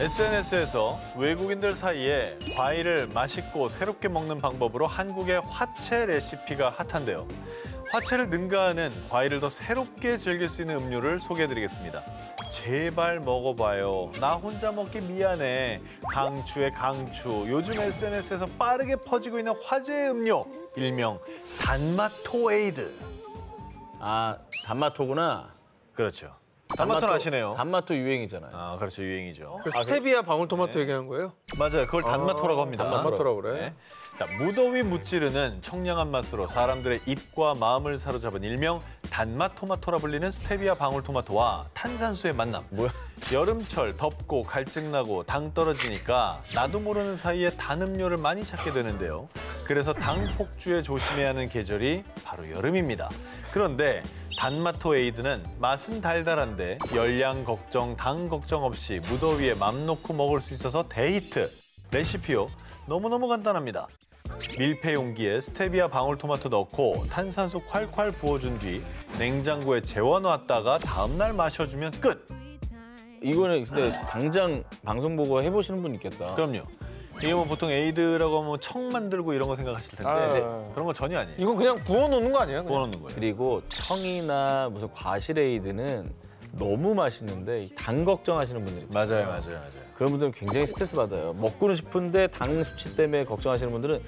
SNS에서 외국인들 사이에 과일을 맛있고 새롭게 먹는 방법으로 한국의 화채 레시피가 핫한데요. 화채를 능가하는 과일을 더 새롭게 즐길 수 있는 음료를 소개해드리겠습니다. 제발 먹어봐요. 나 혼자 먹기 미안해. 강추의 강추. 요즘 SNS에서 빠르게 퍼지고 있는 화제의 음료. 일명 단마토에이드. 아 단마토구나. 그렇죠. 단마토는 아시네요. 단마토 유행이잖아요. 아, 그렇죠. 유행이죠. 그 스테비아 방울토마토 얘기한 거예요? 맞아요. 그걸 단마토라고 합니다. 단마토라고 그래? 네. 자, 무더위 무찌르는 청량한 맛으로 사람들의 입과 마음을 사로잡은 일명 단마토마토라 불리는 스테비아 방울토마토와 탄산수의 만남. 뭐야? 여름철 덥고 갈증나고 당 떨어지니까 나도 모르는 사이에 단 음료를 많이 찾게 되는데요. 그래서 당 폭주에 조심해야 하는 계절이 바로 여름입니다. 그런데 단맛토 에이드는 맛은 달달한데 열량 걱정, 당 걱정 없이 무더위에 맘 놓고 먹을 수 있어서 데이트. 레시피요. 너무너무 간단합니다. 밀폐 용기에 스테비아 방울토마토 넣고 탄산수 콸콸 부어준 뒤 냉장고에 재워놨다가 다음날 마셔주면 끝. 이거는 근데 당장 방송 보고 해보시는 분 있겠다. 그럼요. 이게 뭐 보통 에이드라고 하면 청 만들고 이런 거 생각하실 텐데 아. 그런 거 전혀 아니에요. 이건 그냥 부어놓는 거 아니에요? 그냥? 부어놓는 거예요. 그리고 청이나 무슨 과실 에이드는 너무 맛있는데 이 당 걱정하시는 분들 있잖아요. 맞아요, 맞아요, 맞아요. 그런 분들은 굉장히 스트레스 받아요. 먹고는 싶은데 당 수치 때문에 걱정하시는 분들은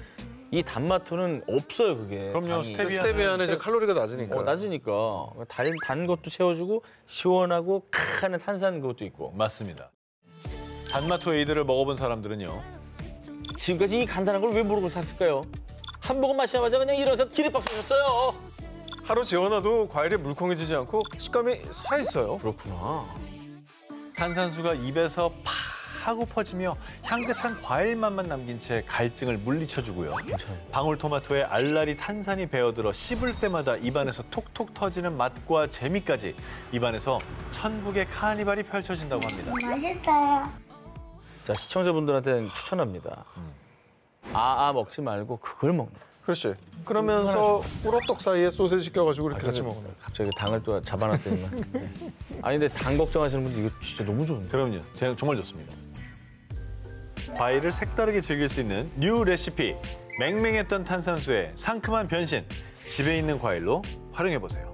이 단맛토는 없어요 그게. 그럼요, 당이. 스테비아- 스테비아는 이제 칼로리가 낮으니까. 어, 낮으니까 단, 단 것도 채워주고 시원하고 칵하는 탄산 그것도 있고 맞습니다. 단맛토 에이드를 먹어본 사람들은요. 지금까지 이 간단한 걸 왜 모르고 샀을까요? 한 모금 마시자마자 그냥 일어나서 기립박수 쳤어요. 하루 지어놔도 과일이 물컹해지지 않고 식감이 살아있어요. 그렇구나. 탄산수가 입에서 파 하고 퍼지며 향긋한 과일 맛만 남긴 채 갈증을 물리쳐주고요. 방울토마토에 알알이 탄산이 배어들어 씹을 때마다 입안에서 톡톡 터지는 맛과 재미까지 입안에서 천국의 카니발이 펼쳐진다고 합니다. 맛있어요. 자 시청자분들한테는 추천합니다. 아아 먹지 말고 그걸 먹는. 그렇지. 그러면서 꿀호떡 사이에 소세지 껴가지고 이렇게 같이 먹는. 갑자기 당을 또 잡아놨더니만. 네. 아니 근데 당 걱정하시는 분들 이거 진짜 너무 좋은데. 그럼요. 제- 정말 좋습니다. 과일을 색다르게 즐길 수 있는 뉴 레시피. 맹맹했던 탄산수의 상큼한 변신. 집에 있는 과일로 활용해 보세요.